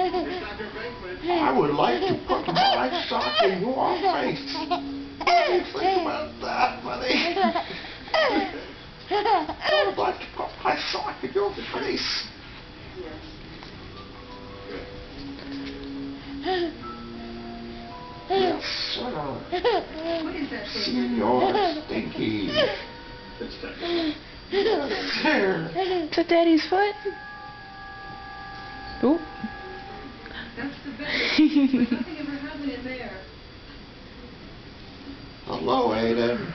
I would like to put my sock in your face. Think about that, buddy? I would like to put my sock in your face. Yes, sir. What is that? Senor Stinky. Yes, sir. That Daddy's foot? nothing ever happened in there. Hello, Aidan.